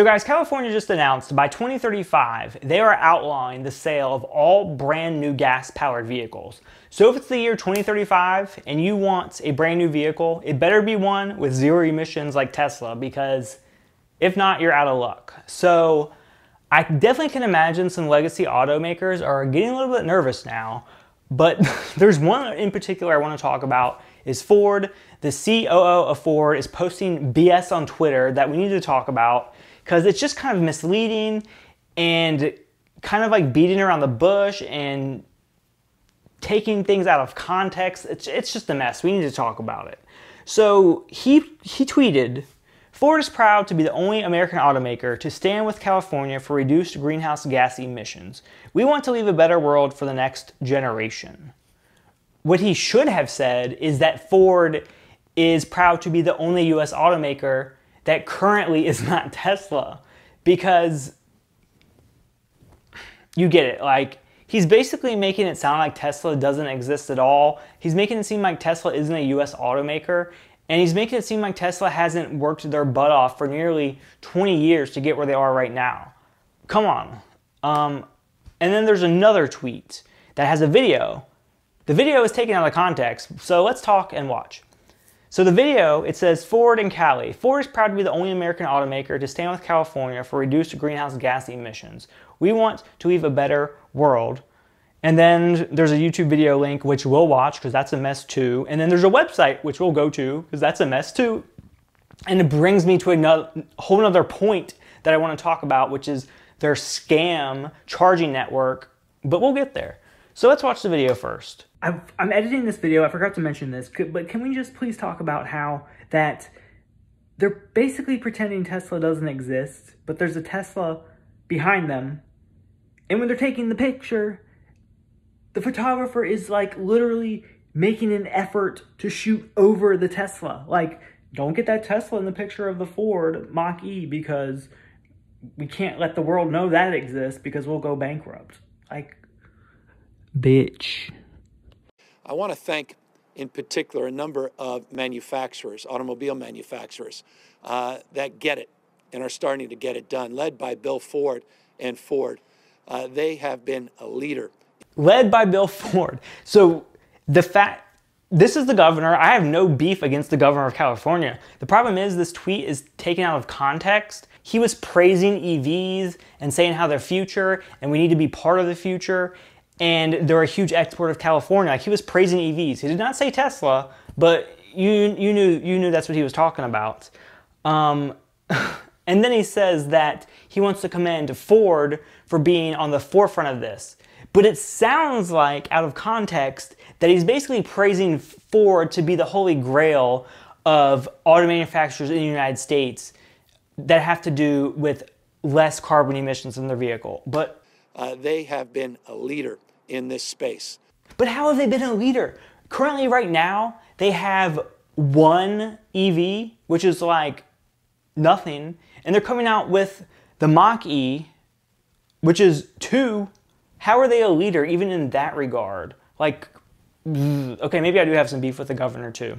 So guys, California just announced by 2035, they are outlawing the sale of all brand new gas powered vehicles. So if it's the year 2035 and you want a brand new vehicle, it better be one with zero emissions like Tesla because if not, you're out of luck. So I definitely can imagine some legacy automakers are getting a little bit nervous now, but there's one in particular I want to talk about is Ford. The COO of Ford is posting BS on Twitter that we need to talk about because it's just kind of misleading and kind of like beating around the bush and taking things out of context. It's, it's just a mess. We need to talk about it. So he, he tweeted, Ford is proud to be the only American automaker to stand with California for reduced greenhouse gas emissions. We want to leave a better world for the next generation. What he should have said is that Ford is proud to be the only US automaker that currently is not Tesla because you get it. Like, he's basically making it sound like Tesla doesn't exist at all. He's making it seem like Tesla isn't a US automaker. And he's making it seem like Tesla hasn't worked their butt off for nearly 20 years to get where they are right now. Come on. Um, and then there's another tweet that has a video. The video is taken out of context, so let's talk and watch. So the video, it says Ford and Cali. Ford is proud to be the only American automaker to stand with California for reduced greenhouse gas emissions. We want to leave a better world. And then there's a YouTube video link which we'll watch because that's a mess too. And then there's a website which we'll go to because that's a mess too. And it brings me to another whole other point that I want to talk about, which is their scam charging network. But we'll get there. So let's watch the video first. i am editing this video. I forgot to mention this, but can we just please talk about how that they're basically pretending Tesla doesn't exist, but there's a Tesla behind them. And when they're taking the picture, the photographer is like literally making an effort to shoot over the Tesla. Like, don't get that Tesla in the picture of the Ford Mach E because we can't let the world know that exists because we'll go bankrupt. Like, bitch. I want to thank, in particular, a number of manufacturers, automobile manufacturers, uh, that get it and are starting to get it done, led by Bill Ford and Ford. Uh, they have been a leader. Led by Bill Ford. So the fact, this is the governor. I have no beef against the governor of California. The problem is this tweet is taken out of context. He was praising EVs and saying how they're future and we need to be part of the future and they're a huge export of California. Like he was praising EVs. He did not say Tesla, but you you knew you knew that's what he was talking about. Um, and then he says that he wants to commend Ford for being on the forefront of this. But it sounds like, out of context, that he's basically praising Ford to be the holy grail of auto manufacturers in the United States that have to do with less carbon emissions in their vehicle. But uh, they have been a leader in this space. But how have they been a leader? Currently, right now, they have one EV, which is like nothing, and they're coming out with the Mach E, which is two. How are they a leader even in that regard? Like, okay, maybe I do have some beef with the governor too.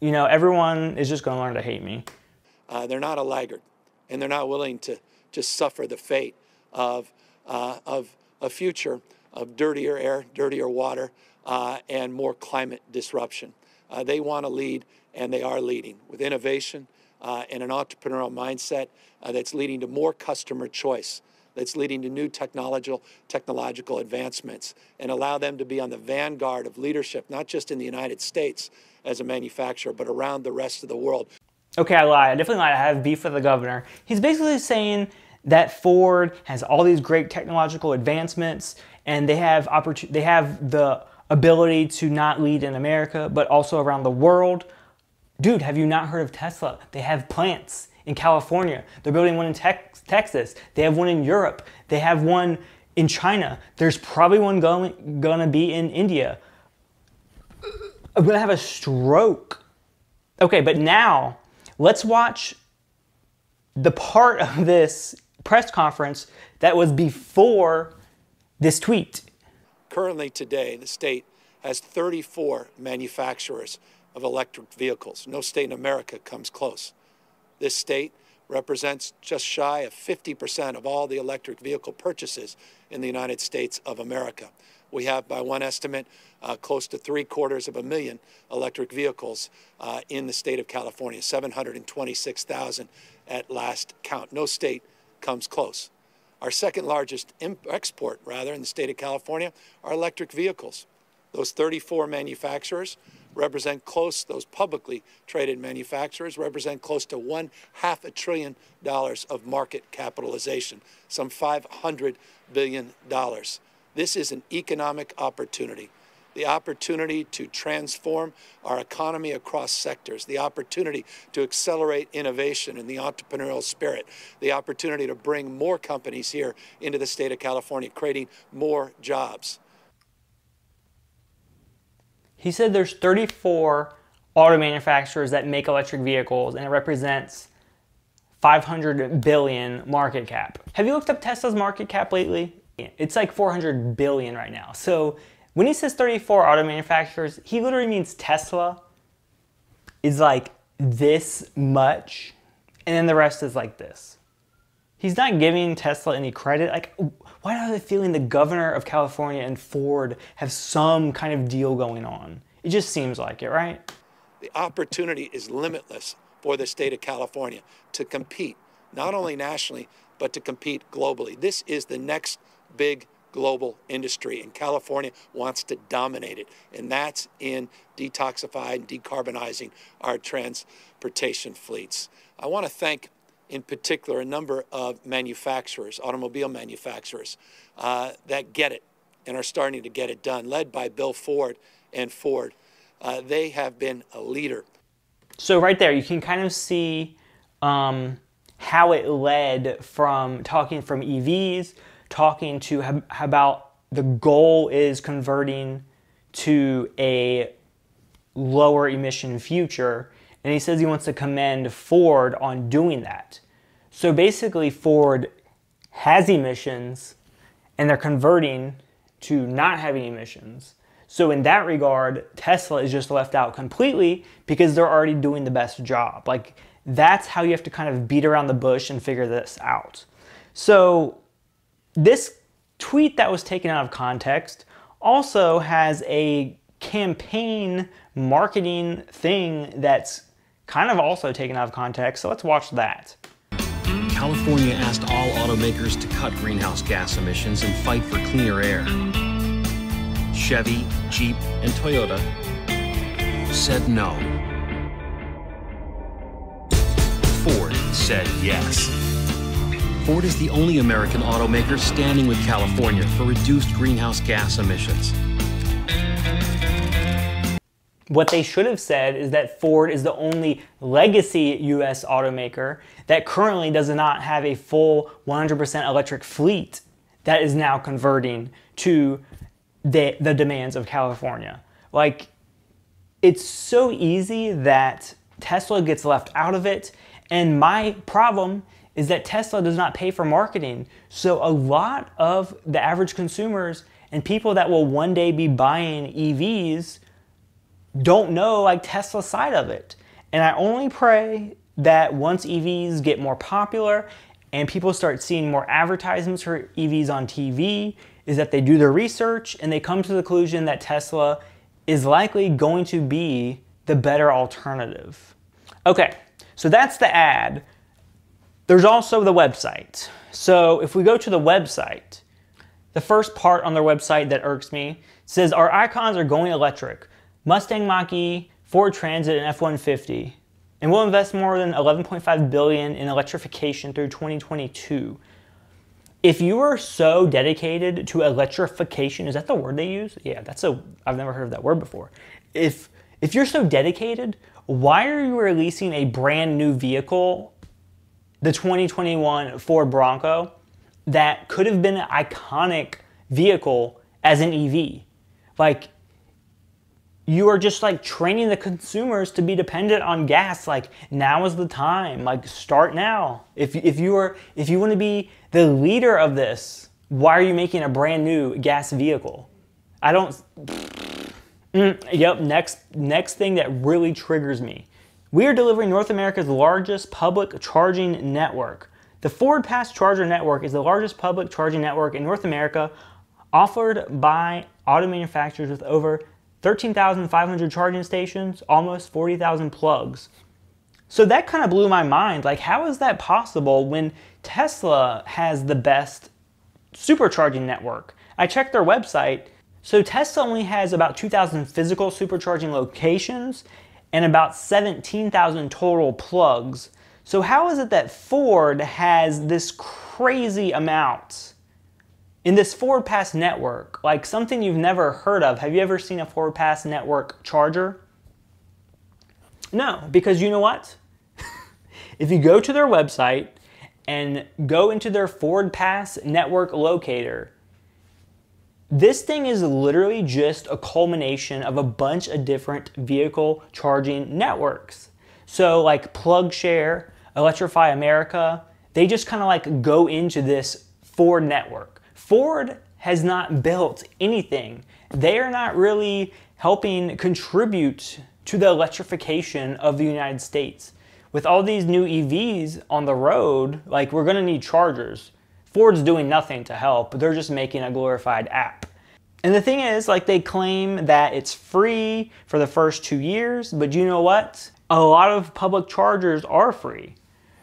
You know, everyone is just going to learn to hate me. Uh, they're not a laggard, and they're not willing to just suffer the fate of, uh, of a future of dirtier air, dirtier water, uh, and more climate disruption. Uh, they want to lead, and they are leading with innovation uh, and an entrepreneurial mindset uh, that's leading to more customer choice, that's leading to new technological, technological advancements, and allow them to be on the vanguard of leadership, not just in the United States as a manufacturer, but around the rest of the world. Okay, I lie. I definitely lie. I have beef with the governor. He's basically saying that Ford has all these great technological advancements and they have opportunity they have the ability to not lead in America but also around the world. Dude, have you not heard of Tesla? They have plants in California. They're building one in Tex Texas. They have one in Europe. They have one in China. There's probably one going gonna be in India. I'm gonna have a stroke. Okay, but now let's watch the part of this press conference that was before this tweet. Currently, today, the state has 34 manufacturers of electric vehicles. No state in America comes close. This state represents just shy of 50% of all the electric vehicle purchases in the United States of America. We have, by one estimate, uh, close to three quarters of a million electric vehicles uh, in the state of California, 726,000 at last count. No state comes close. Our second largest export, rather, in the state of California are electric vehicles. Those 34 manufacturers represent close, those publicly traded manufacturers represent close to one half a trillion dollars of market capitalization, some 500 billion dollars. This is an economic opportunity the opportunity to transform our economy across sectors, the opportunity to accelerate innovation and the entrepreneurial spirit, the opportunity to bring more companies here into the state of California, creating more jobs. He said there's 34 auto manufacturers that make electric vehicles and it represents 500 billion market cap. Have you looked up Tesla's market cap lately? It's like 400 billion right now. So when he says 34 auto manufacturers, he literally means Tesla is like this much and then the rest is like this. He's not giving Tesla any credit. Like, why are they feeling the governor of California and Ford have some kind of deal going on? It just seems like it, right? The opportunity is limitless for the state of California to compete, not only nationally, but to compete globally. This is the next big global industry, and California wants to dominate it. And that's in detoxifying decarbonizing our transportation fleets. I want to thank in particular, a number of manufacturers, automobile manufacturers, uh, that get it and are starting to get it done, led by Bill Ford and Ford. Uh, they have been a leader. So, right there, you can kind of see um, how it led from talking from EVs, talking to about the goal is converting to a lower emission future. And he says he wants to commend Ford on doing that. So basically, Ford has emissions and they're converting to not having emissions. So, in that regard, Tesla is just left out completely because they're already doing the best job. Like, that's how you have to kind of beat around the bush and figure this out. So, this tweet that was taken out of context also has a campaign marketing thing that's kind of also taken out of context. So, let's watch that. California asked all automakers to cut greenhouse gas emissions and fight for cleaner air. Chevy, Jeep, and Toyota said no. Ford said yes. Ford is the only American automaker standing with California for reduced greenhouse gas emissions. What they should have said is that Ford is the only legacy US automaker that currently does not have a full 100% electric fleet that is now converting to the, the demands of California. Like, it's so easy that Tesla gets left out of it. And my problem is that Tesla does not pay for marketing. So a lot of the average consumers and people that will one day be buying EVs don't know like Tesla's side of it. And I only pray that once EVs get more popular and people start seeing more advertisements for EVs on TV, is that they do their research and they come to the conclusion that Tesla is likely going to be the better alternative. Okay, so that's the ad. There's also the website. So if we go to the website, the first part on their website that irks me says our icons are going electric. Mustang Mach-E, Ford Transit, and F-150. And we'll invest more than 11.5 billion in electrification through 2022. If you are so dedicated to electrification, is that the word they use? Yeah, that's a I've never heard of that word before. If if you're so dedicated, why are you releasing a brand new vehicle, the 2021 Ford Bronco, that could have been an iconic vehicle as an EV? Like you are just like training the consumers to be dependent on gas. Like now is the time. Like start now. If, if you are if you want to be the leader of this why are you making a brand new gas vehicle? I don't mm, yep next next thing that really triggers me We are delivering North America's largest public charging network. The Ford Pass Charger Network is the largest public charging network in North America, offered by auto manufacturers with over 13,500 charging stations, almost 40,000 plugs. So that kind of blew my mind. Like, how is that possible when Tesla has the best supercharging network? I checked their website. So Tesla only has about 2,000 physical supercharging locations and about 17,000 total plugs. So how is it that Ford has this crazy amount in this Ford Pass network? Like something you've never heard of. Have you ever seen a Ford Pass network charger? No, because you know what? if you go to their website and go into their Ford Pass network locator, this thing is literally just a culmination of a bunch of different vehicle charging networks. So, like PlugShare, Electrify America, they just kind of like go into this Ford network. Ford has not built anything. They are not really helping contribute to the electrification of the United States. With all these new EVs on the road, like we're gonna need chargers. Ford's doing nothing to help, they're just making a glorified app. And the thing is, like, they claim that it's free for the first two years, but you know what? A lot of public chargers are free.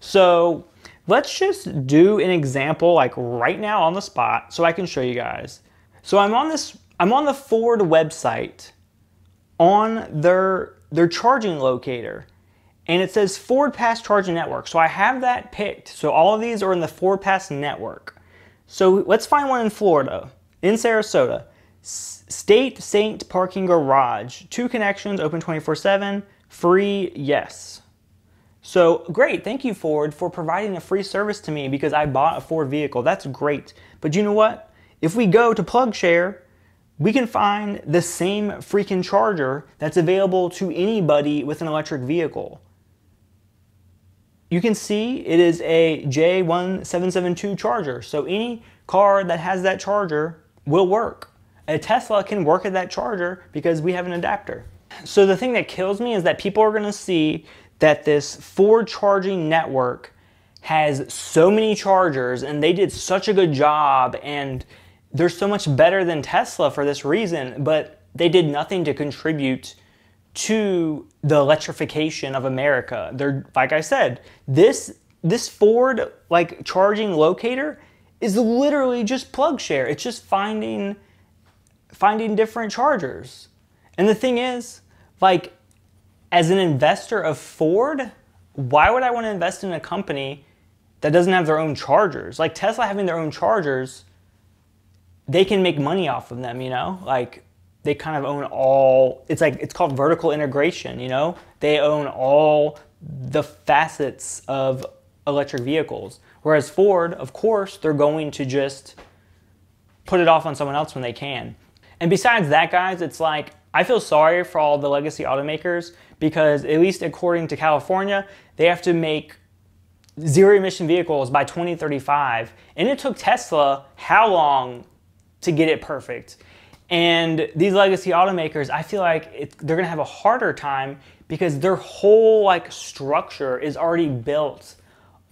So let's just do an example, like right now on the spot, so I can show you guys. So I'm on this, I'm on the Ford website on their, their charging locator and it says Ford Pass Charging Network. So I have that picked. So all of these are in the Ford Pass network. So let's find one in Florida, in Sarasota. State Saint Parking Garage. Two connections, open 24 7. Free, yes. So great, thank you Ford for providing a free service to me because I bought a Ford vehicle. That's great. But you know what? If we go to PlugShare, we can find the same freaking charger that's available to anybody with an electric vehicle you can see it is a J1772 charger. So any car that has that charger will work. A Tesla can work at that charger because we have an adapter. So the thing that kills me is that people are gonna see that this Ford charging network has so many chargers and they did such a good job and they're so much better than Tesla for this reason, but they did nothing to contribute to the electrification of America. They're like I said, this this Ford like charging locator is literally just PlugShare. It's just finding finding different chargers. And the thing is, like as an investor of Ford, why would I want to invest in a company that doesn't have their own chargers? Like Tesla having their own chargers, they can make money off of them, you know? Like they kind of own all it's like it's called vertical integration you know they own all the facets of electric vehicles whereas ford of course they're going to just put it off on someone else when they can and besides that guys it's like i feel sorry for all the legacy automakers because at least according to california they have to make zero emission vehicles by 2035 and it took tesla how long to get it perfect and these legacy automakers, I feel like it, they're gonna have a harder time because their whole like structure is already built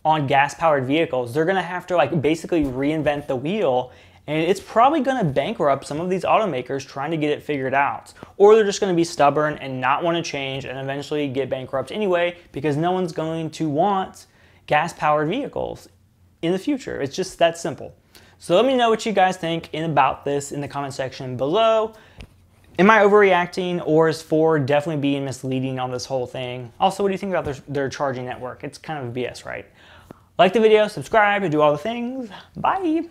on gas-powered vehicles. They're gonna have to like basically reinvent the wheel and it's probably gonna bankrupt some of these automakers trying to get it figured out. Or they're just gonna be stubborn and not wanna change and eventually get bankrupt anyway because no one's going to want gas-powered vehicles in the future. It's just that simple. So let me know what you guys think in about this in the comment section below. Am I overreacting or is Ford definitely being misleading on this whole thing? Also, what do you think about their, their charging network? It's kind of BS, right? Like the video, subscribe, and do all the things. Bye!